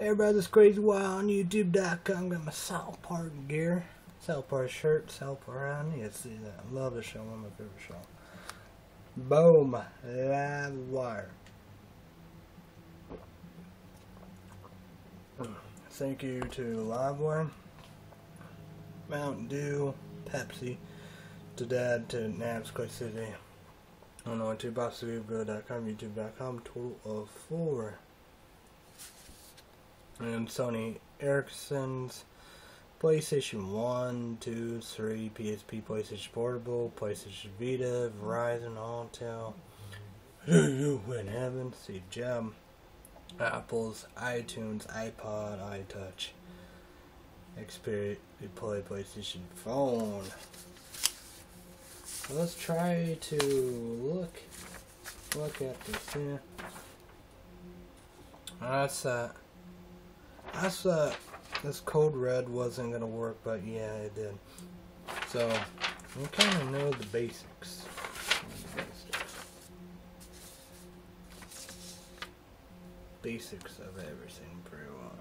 Everybody Crazy Wyatt on YouTube.com got my South Park gear. South Park shirt, South Park. I need to see that. I love the show, one of my favorite shows. Boom. Live wire. Thank you to Livewire, Mountain Dew, Pepsi, to Dad, to Nabs, Clay City. On our two boxofviewgo.com, youtube.com, total of four. And Sony Ericsson's PlayStation 1, 2, 3, PSP, PlayStation Portable, PlayStation Vita, Verizon, Alltel, you in heaven, Steve Jobs, Apple's, iTunes, iPod, iTouch, Xperia, Play, PlayStation Phone. Let's try to look look at this here. That's uh that's uh this code red wasn't gonna work but yeah it did. So we kinda know the basics. Basics of everything pretty well.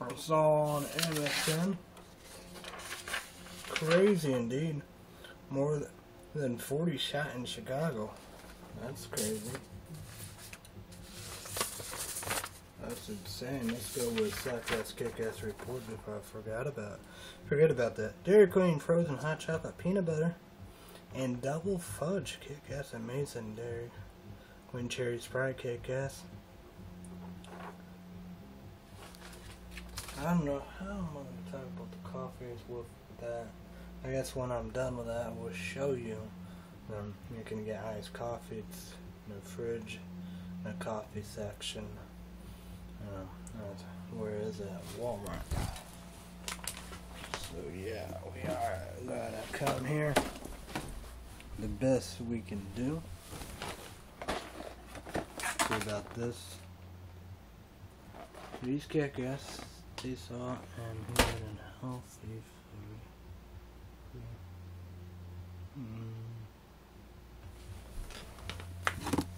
I saw on MSN crazy indeed. More than 40 shot in Chicago. That's crazy. That's insane. Let's go with Suck Kick-Ass Report if I forgot about forget about that. Dairy Queen frozen hot chocolate peanut butter and double fudge Kick-Ass amazing Dairy Queen cherry sprite Kick-Ass. I don't know how I'm going to talk about the coffees with that. I guess when I'm done with that, I will show you. Um, you can get iced coffee. It's in the fridge, in the coffee section. Uh, where is it? Walmart. So yeah, we are gonna come here. The best we can do. See about this. These kick ass, they saw and good and healthy food. Mm.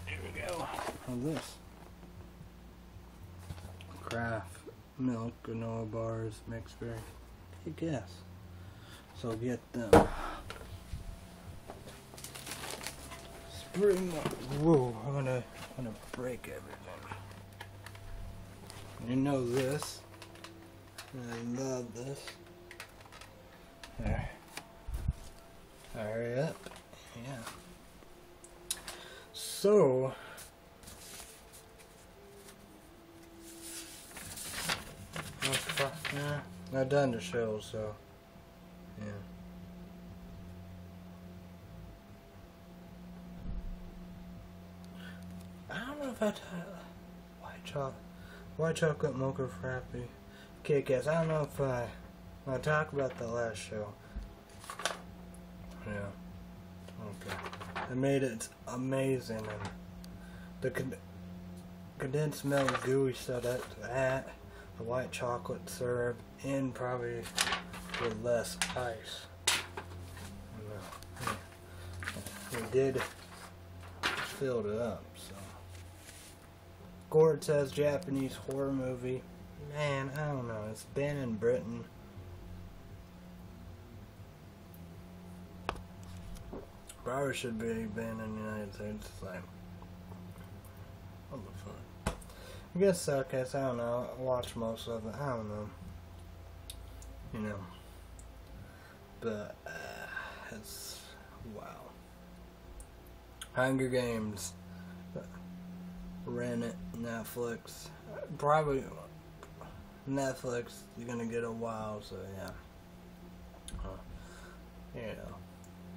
Here we go. How's this? Kraft milk granola bars mixed berry. Good guess. So get them. Spring. Whoa! I'm gonna, I'm gonna break everything. You know this. I love this. There. Hurry up. Yeah. So. Yeah, I've done the show, so. Yeah. I don't know if I white chocolate, white chocolate mocha frappe, Kit Kats. I don't know if I, I talk about the last show. Yeah. Okay. It made it amazing, and the con- condensed milk gooey so that that white chocolate syrup and probably with less ice. We did filled it up, so. Gord says Japanese horror movie. Man, I don't know. It's been in Britain. Probably should be banned in the United States. It's like, what the fuck? I guess so, cause I don't know. I watch most of it. I don't know. You know. But, uh, it's, wow. Hunger Games. Rent it, Netflix. Probably Netflix you're gonna get a while, so yeah. Uh, you know.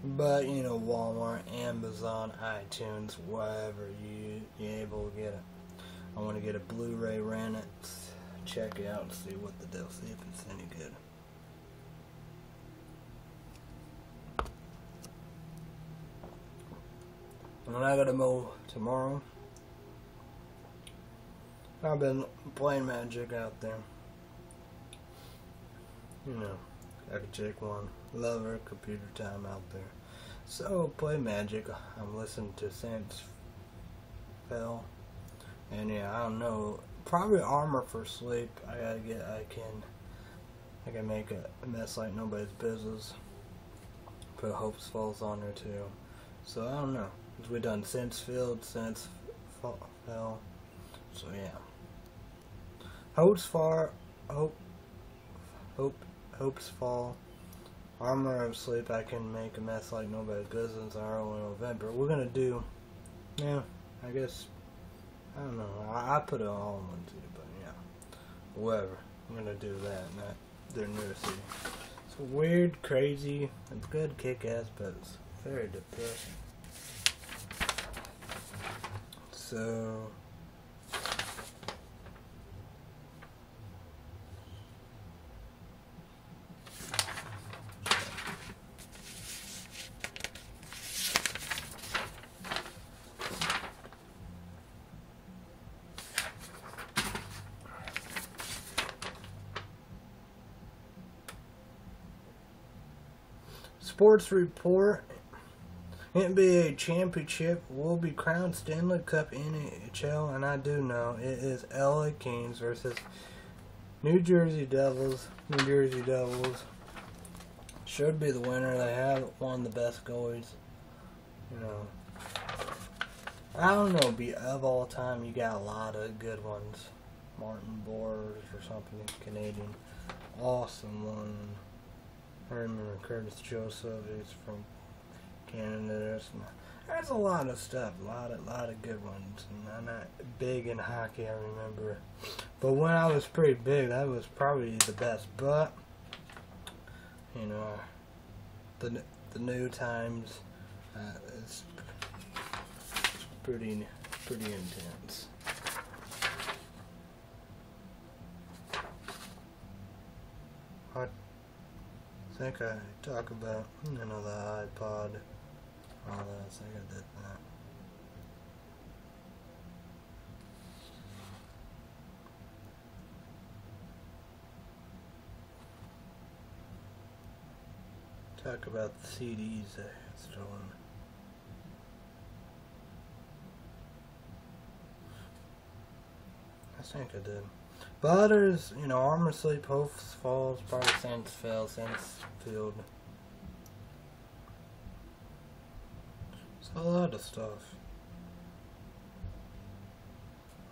But you know, Walmart, Amazon, iTunes, whatever you you able to get it. I want to get a Blu-ray, rent it, check it out, and see what the deal, see if it's any good. And I gotta mow tomorrow. I've been playing Magic out there. You know, I could take one. Lover computer time out there. So play Magic. I'm listening to Sans fell. And yeah, I don't know. Probably armor for sleep. I gotta get. I can. I can make a mess like nobody's business. Put Hopes Falls on her too. So I don't know. We done since Field, since Fell. So yeah. Hopes Far. Hope. Hope. Hopes Fall. Armor of Sleep. I can make a mess like nobody's business in early November. We're gonna do. Yeah. I guess I don't know. I, I put it all in too, but yeah. Whatever. I'm gonna do that, not their newest city. It's weird, crazy, it's good kick ass, but it's very depressing. So Sports report. NBA championship will be crowned Stanley Cup NHL, and I do know it is LA Kings versus New Jersey Devils. New Jersey Devils should be the winner. They have one of the best goalies. You know, I don't know. Be of all time, you got a lot of good ones. Martin Bors or something Canadian, awesome one. I remember Curtis Joseph. He's from Canada. There's, there's a lot of stuff, a lot of lot of good ones. And I'm not big in hockey. I remember, but when I was pretty big, that was probably the best. But you know, the the new times, uh, it's, it's pretty pretty intense. What? Think I talk about, you know, the iPod, all that, think I did that. Talk about the CDs I stolen. I think I did. Butters, you know, Armor Sleep, Falls, probably Saints Fell, Saints Field. It's a lot of stuff.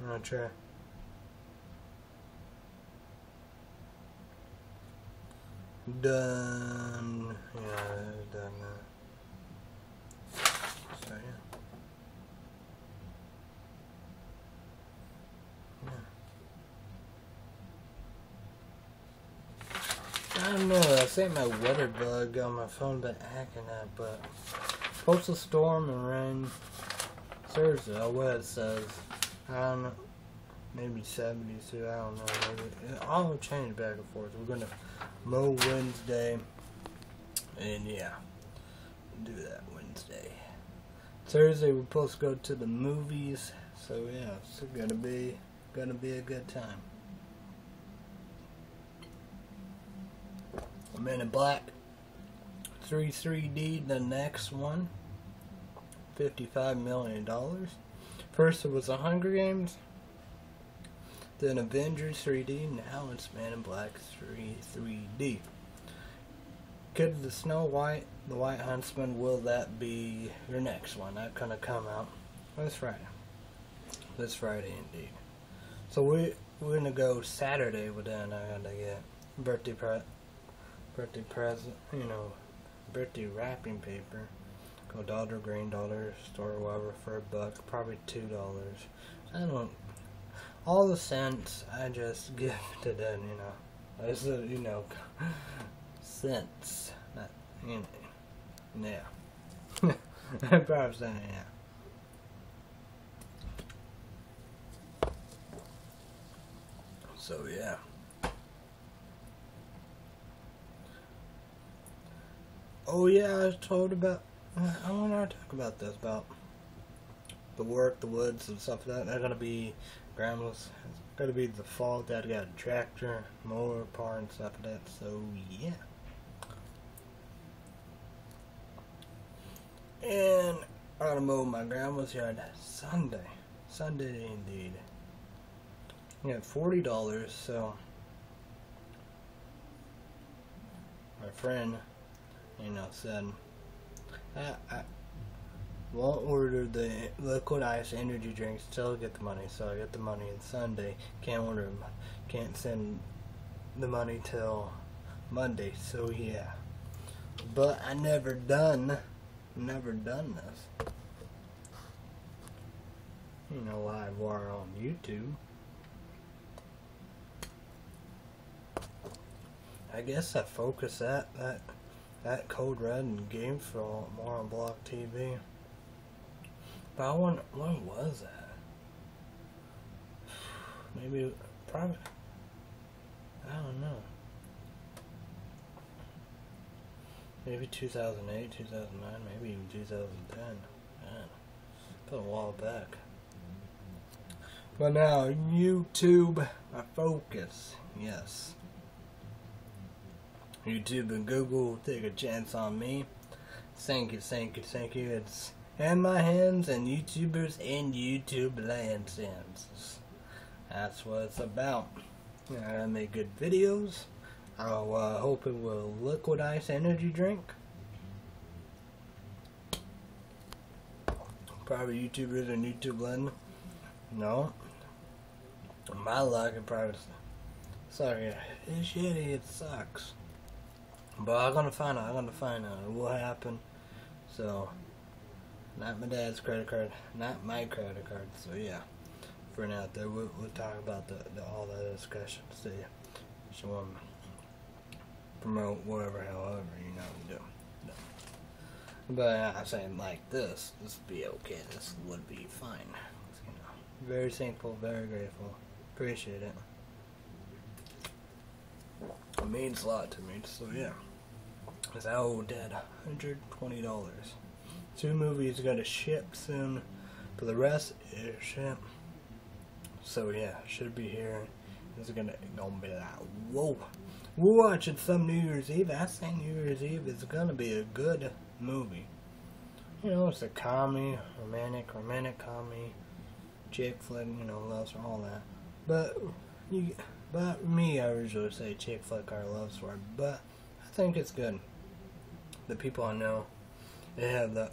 I'm gonna. Done. Yeah, done that. So, yeah. I don't know. I think my weather bug on my phone been acting up, but postal storm and rain. Thursday, what it says. I don't know. Maybe 72. I don't know. Maybe it all change back and forth. We're gonna mow Wednesday, and yeah, do that Wednesday. Thursday we're supposed to go to the movies, so yeah, it's gonna be gonna be a good time. Men in Black 3 3D, the next one. $55 million. First it was the Hunger Games, then Avengers 3D, now it's Man in Black 3 3D. Kid of the Snow White, The White Huntsman, will that be your next one? That's gonna come out this Friday. This Friday indeed. So we we're gonna go Saturday with that I gotta get birthday present birthday present, you know, birthday wrapping paper. Go Dollar Green, Dollar Store, whatever, for a buck, probably two dollars. I don't. All the cents I just give to them, you know. It's a, you know, cents. Not, you know, yeah. I'm probably saying, yeah. So yeah. Oh yeah, I was told about. I want to talk about this about the work, the woods, and stuff like that. They're gonna be grandma's. It's gonna be the fall. Dad got a tractor, mower, power, and stuff like that. So yeah. And I'm gonna mow my grandma's yard Sunday. Sunday indeed. Yeah, forty dollars. So my friend, you know, said, I, I won't order the liquid ice energy drinks till I get the money. So I get the money on Sunday. Can't order them. Can't send the money till Monday. So yeah. But I never done, never done this. You know, live wire on YouTube. I guess I focus that that that Code Red and Game for more on Block TV. But I wonder when was that? Maybe probably I don't know. Maybe 2008, 2009, maybe even 2010. Man, it's been a while back. But now, YouTube, my focus, yes. YouTube and Google take a chance on me. Thank you, thank you, thank you. It's in my hands and YouTubers and YouTube land hands. That's what it's about. I make good videos. I'll uh, hope it will liquid ice energy drink. Probably YouTubers and YouTube land. No. My luck, it probably. Sorry, it's shitty, it sucks. But I'm gonna find out. I'm gonna find out what happened. So, not my dad's credit card, not my credit card. So yeah, for now, there we'll, we'll talk about the, the all the discussions. See, so um, promote whatever, however you know do. No. But I'm saying like this, this would be okay. This would be fine. You know, very thankful, very grateful, appreciate it. It means a lot to me. So yeah. Is oh dead. $120. Two movies gonna ship soon. But the rest eh, is ship. So yeah, should be here. It's gonna gonna be like whoa. We're watching some New Year's Eve. I say New Year's Eve is gonna be a good movie. You know, it's a comedy, romantic, romantic comedy, chick flick, you know, love all that. But you, but me, I usually say chick flick or love story. But I think it's good the people I know, they have the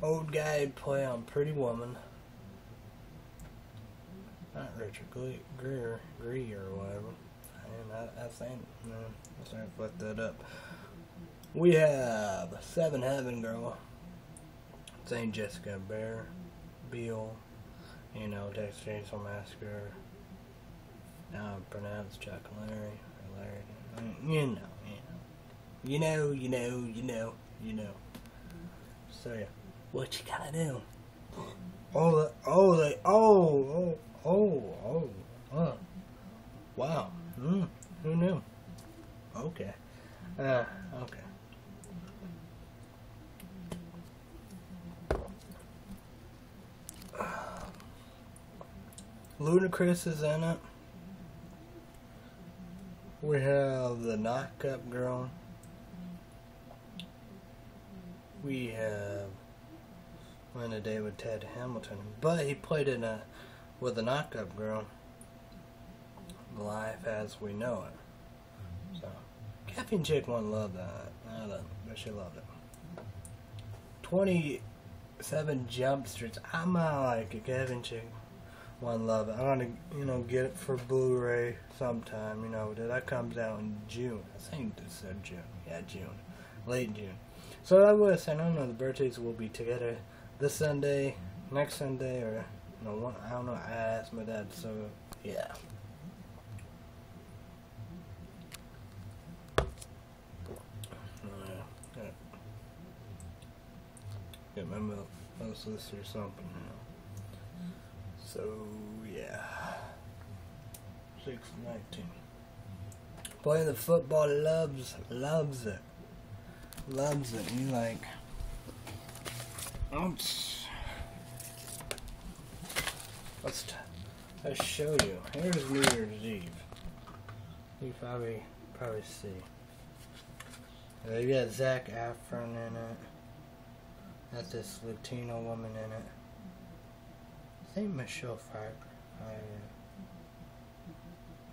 old guy play on Pretty Woman. Not Richard Greer, Greer or whatever. And I, I think, no, I think I fucked that up. We have Seven Heaven Girl, Saint Jessica Bear, Biel, you know, Texas Chainsaw Massacre. Now I pronounce Chuck Larry, Larry, you know. You know, you know, you know, you know. So yeah, what you gotta do? Oh, the, oh, the, oh, oh, oh, oh, uh, wow. Mm, who knew? Okay. Uh, okay. Ludacris is in it. We have the knockup girl we have won a day with Ted Hamilton, but he played in a with a knockup girl. Life as we know it. So, Caffeine Chick one loved that. I don't but she loved it. Twenty-seven Jump Streets. I might like it. Caffeine Chick one love it. I'm gonna, you know, get it for Blu-ray sometime. You know, that comes out in June. I think this said June. Yeah, June, late June. So I was, I don't know, the birthdays will be together this Sunday, next Sunday, or, know, one, I don't know, I asked my dad, so, yeah. Uh, get my milk, this or something, know. So, yeah. 619. Playing the football loves, loves it loves it. He like, oops. Let's let's show you. Here's New Year's Eve. You probably probably see. Uh, you got Zac Efron in it. Got this Latino woman in it. I think Michelle Pfeiffer. I,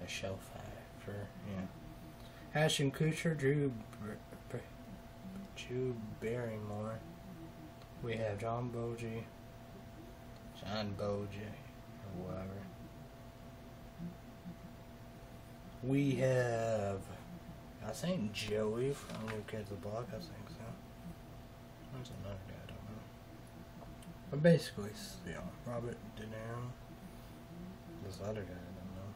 Michelle Pfeiffer, yeah. Ashton Kutcher, Drew, Br- Br- Drew Barrymore. We have John Boji, John Boji, or whatever. We have, I think Joey from New Kids the Block. I think so. There's another guy. I don't know. But basically, know, Robert De Niro. This other guy, I don't know.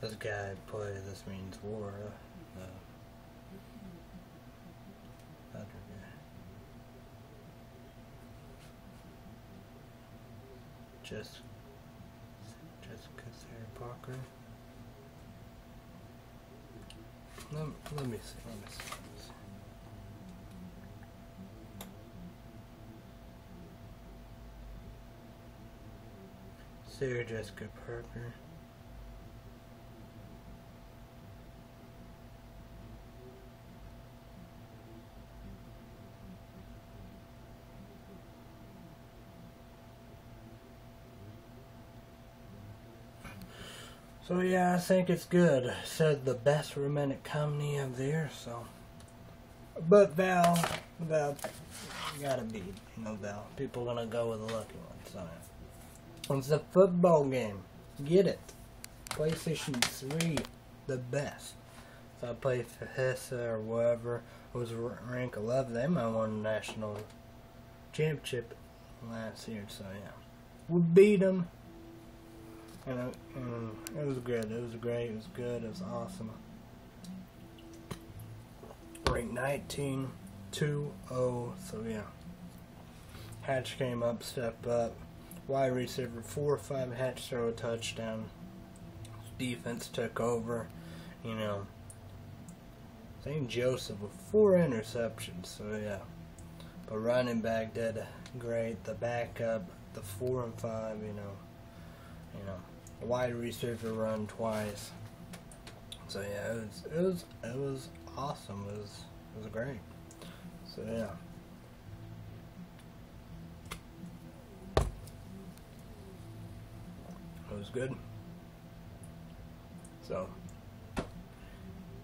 This guy played This Means War. Uh, other guy. Just, Jessica Sarah Parker. Let, me see. Let me see. Let me see. Sarah Jessica Parker. So yeah, I think it's good. Said the best romantic comedy of the year. So, but Val, Val, gotta be you know Val. People gonna go with the lucky one. So it's a football game. Get it. PlayStation 3, the best. So I played for Hesse or whatever. It was rank 11. They might won the national championship last year. So yeah, we beat them. And, it, and it was good. It was great. It was good. It was awesome. Ranked 19, 2 0. So, yeah. Hatch came up, step up. Wide receiver, 4 or 5. Hatch throw a touchdown. Defense took over. You know. St. Joseph with 4 interceptions. So, yeah. But running back did great. The backup, the 4 and 5, you know. You know wide receiver run twice. So yeah, it was it was it was awesome. It was it was great. So yeah. It was good. So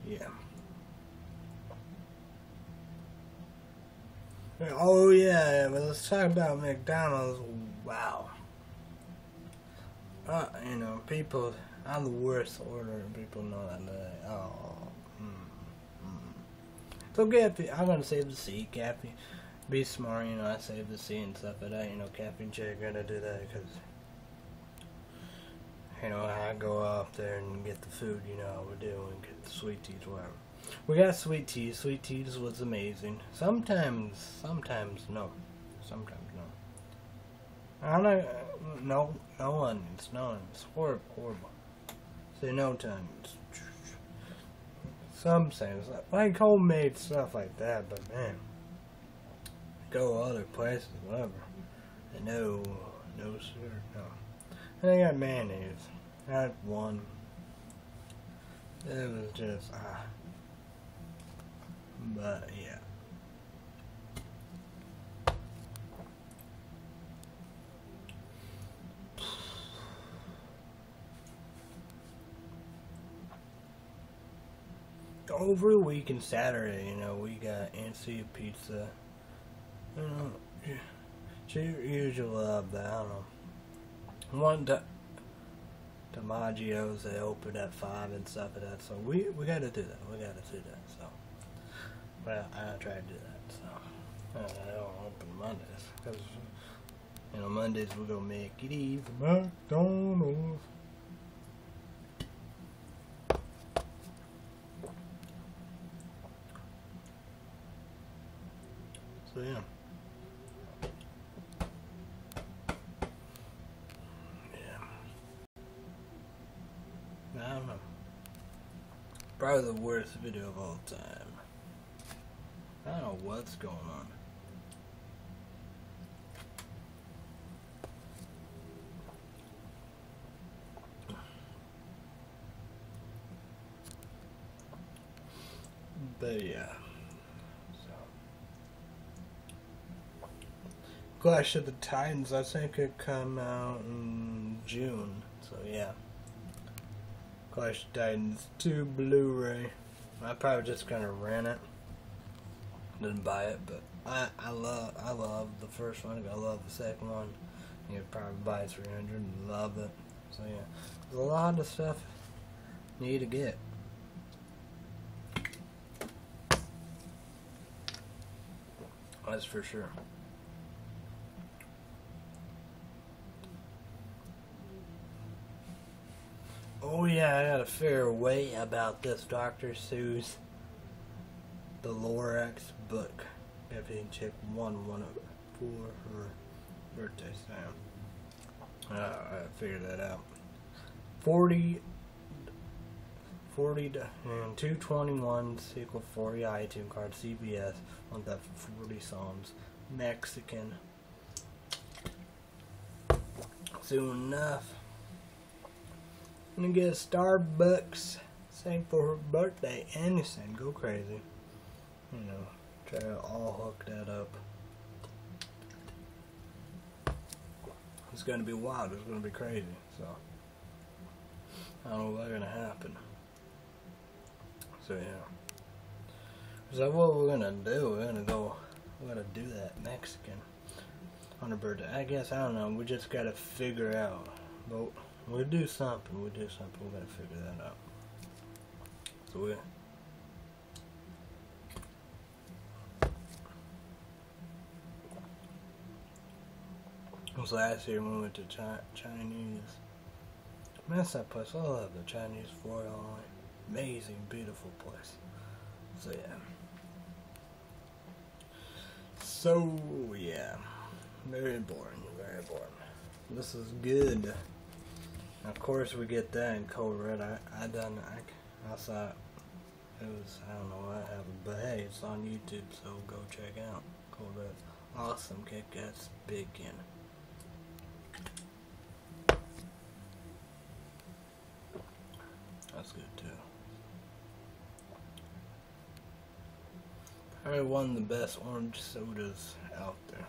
yeah. Oh yeah, but let's talk about McDonald's. Wow uh, you know, people, I'm the worst order. People know that. Like, oh, mm, mm. So Cappy, I'm gonna save the seat, Cappy. Be smart, you know. I save the seat and stuff like that. You know, Cappy and Jay are gonna do that because, you know, I go out there and get the food. You know, we do and get the sweet teas, whatever. We got sweet teas. Sweet teas was amazing. Sometimes, sometimes no. Sometimes. I don't know. No, no onions, no onions. Horrible, horrible. Say no onions. Some things, like homemade stuff like that, but man, go other places, whatever. No, no sir, no. And I got mayonnaise. I had one. It was just, ah. But, yeah. Over the weekend Saturday, you know, we got Ansia Pizza. You know, she usually love that. I don't know. One da- DiMaggio's they open at five and stuff like that. So we we got to do that. We got to do that. So, well, I try to do that. So I don't open Mondays because you know Mondays we're gonna make it easy. McDonald's. Yeah. Yeah. I don't know. Probably the worst video of all time. I don't know what's going on. But yeah. So Clash of the Titans, I think it come out in June. So yeah. Clash of Titans 2 Blu-ray. I probably just gonna rent it. Didn't buy it, but I I love I love the first one. I love the second one. You probably buy it 300 and love it. So yeah, there's a lot of stuff you need to get. That's for sure. Oh yeah, I got a fair way about this Dr. Seuss the Lorax book. Can check one one for her birthday sound. Uh, I figured that out. 40 40 and 221 sequel 40 iTunes card CBS on that 40 songs Mexican soon enough gonna get a Starbucks. Same for her birthday. Anything go crazy. You know try to all hook that up. It's gonna be wild. It's gonna be crazy. So I don't know what's gonna happen. So yeah. So what we're gonna do, we're gonna go, we're gonna do that Mexican on her birthday. I guess, I don't know, we just gotta figure out. But we'll do something, we'll do something, we're gonna figure that out. So we was last year when we went to Chi Chinese. That's that place. I love the Chinese foil amazing, beautiful place. So yeah. So yeah, very boring, very boring. This is good. Of course, we get that in Code Red. I I done I, I saw it. It was I don't know what happened, but hey, it's on YouTube, so go check out Code Red. Awesome kick ass big in. That's good too. Probably one of the best orange sodas out there.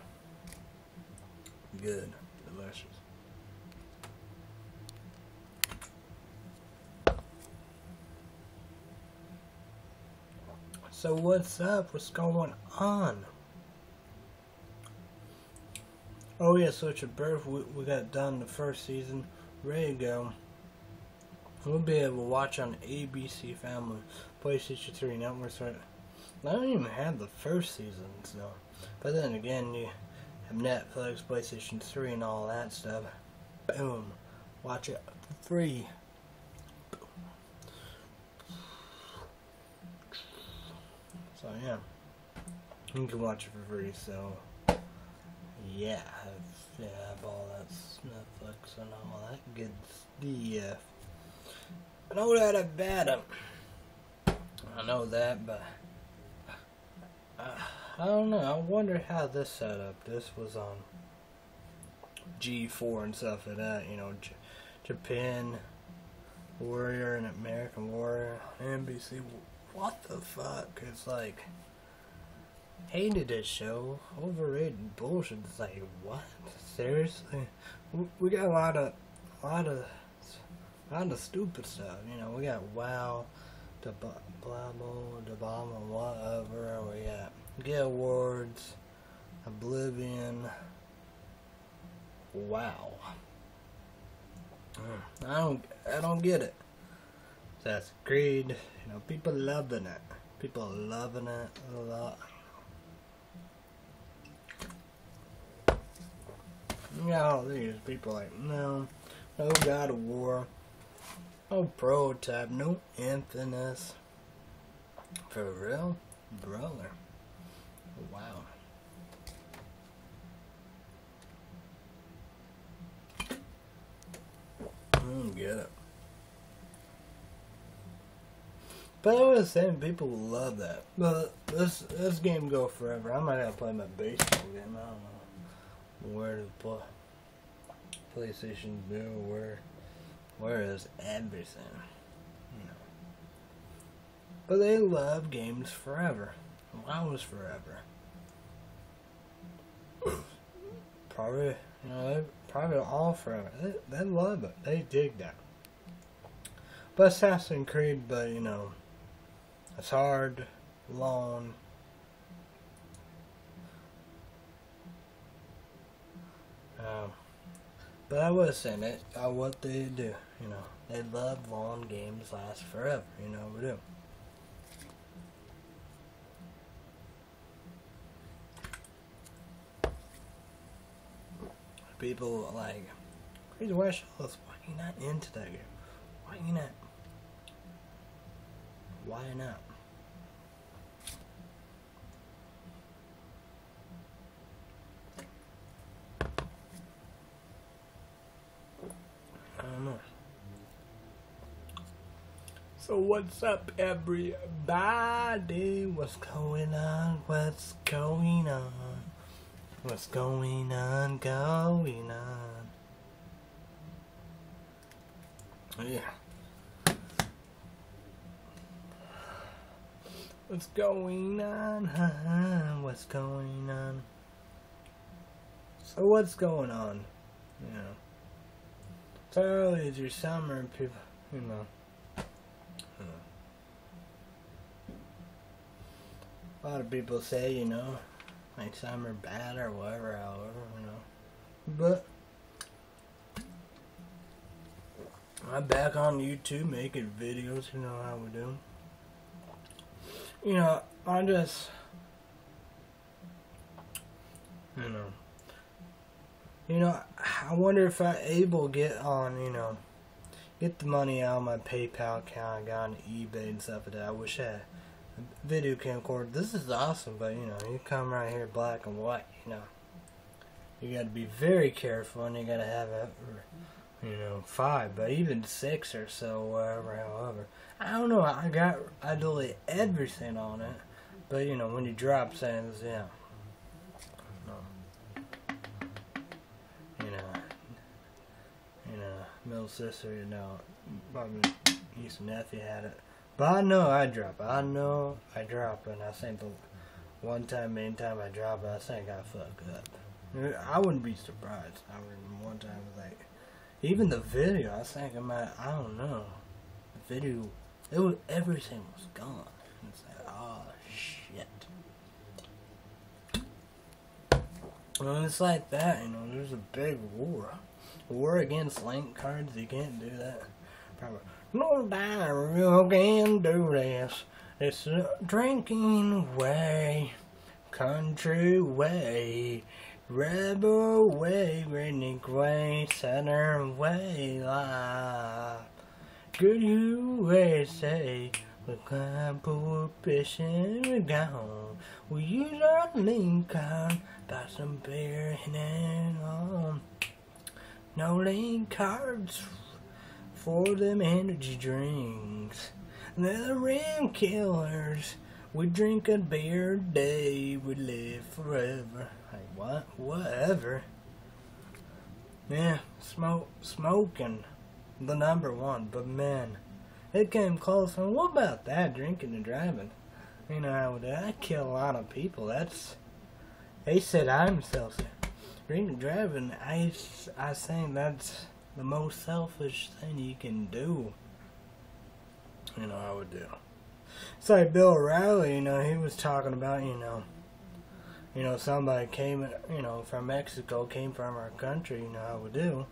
Good. Delicious. So what's up? What's going on? Oh yeah, so it's your birth. We, we got done the first season. Ready to go. We'll be able to watch on ABC Family, PlayStation 3 Network. Right I don't even have the first season, so. But then again, you have Netflix, PlayStation 3, and all that stuff. Boom. Watch it for free. So, yeah. You can watch it for free, so. Yeah, I have all that Netflix and all that good stuff. I know that about them. I know that, but. Uh, I don't know. I wonder how this set up. This was on G4 and stuff like that. You know, J Japan Warrior and American Warrior, NBC. What the fuck? It's like hated this show. Overrated bullshit. It's like what? Seriously? We got a lot of, a lot of, a lot of stupid stuff. You know, we got WoW, the blah the bomb, whatever. We got Get Awards, Oblivion. Wow. Hmm. I don't I don't get it. That's greed. You know, people loving it. People loving it a lot. You all these people like, no, no God of War, no prototype, no Infamous. For real? Brother. Wow. I don't get it. But I was saying people love that. But this this game go forever. I might have to play my baseball game. I don't know where to play. PlayStation do where where is everything? But they love games forever. WoW is forever. probably, you know, they probably all forever. They, they love it. They dig that. But Assassin's Creed, but you know, it's hard, long. Um, but I was saying it, uh, what they do, you know, they love long games last forever, you know, we do. People like, Crazy West Why are you not into that game? Why are you not? Why not? I don't know. So what's up everybody? What's going on? What's going on? What's going on? Going on? Yeah. What's going on? what's going on? So what's going on? Early, it's your summer, people, you know. A lot of people say, you know, like summer bad or whatever, however, you know. But I'm back on YouTube making videos, you know how we do you know, I just, you know, you know, I wonder if I able get on, you know, get the money out of my PayPal account I got on eBay and stuff like that. I wish I had a video camcorder. This is awesome, but you know, you come right here black and white, you know. You got to be very careful, and you got to have a, you know, five, but even six or so, whatever, however. I don't know. I got I delete everything on it, but you know when you drop things, yeah. Middle sister, you know, probably niece and nephew had it, but I know I drop it. I know I drop it. And I think the one time, main time I drop it, I think I fuck up. I wouldn't be surprised. I mean, one time like, even the video, I think I might. I don't know. The video it was everything was gone. It's like, oh shit. Well, it's like that, you know. There's a big war, war against link cards. You can't do that. No diary you can do this. It's a drinking way, country way. Rebel way, Redneck way, Southern way, life. Good USA, gonna put fishing, we're gone. We use our Lincoln, buy some beer and um, no link cards for them energy drinks. They're the rim killers. We drink a beer a day, we live forever. Hey, what? Whatever. Yeah, smoke, smoking the number one, but man, it came close. And what about that, drinking and driving? You know, I kill a lot of people. That's they said I'm selfish. And driving, I I think that's the most selfish thing you can do. You know, I would do. It's like Bill O'Reilly. You know, he was talking about you know. You know, somebody came, you know, from Mexico, came from our country, you know, I would do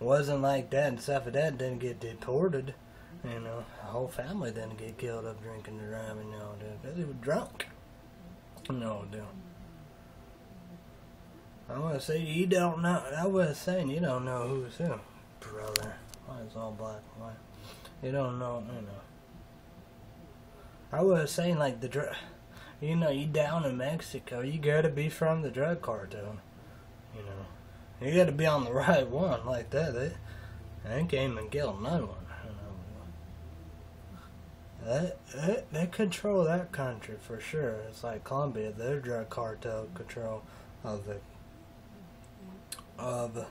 wasn't like that, and stuff like that didn't get deported. You know, the whole family didn't get killed up drinking and driving, you know, because they were drunk. No, dude. I want to say you don't know. I was saying you don't know who's who, brother. Why it's all black and white? You don't know, you know. I was saying like the drug. You know, you down in Mexico, you gotta be from the drug cartel. You know. You got to be on the right one like that. They, they can't even kill no one. That, that, they control that country for sure. It's like Colombia, their drug cartel control of the of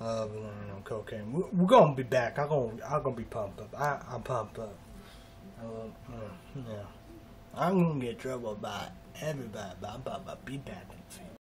of you cocaine. We're, we're gonna be back. I'm gonna I'm gonna be pumped up. I I'm pumped up. I uh, yeah. I'm gonna get trouble by everybody, but I'm about to be back in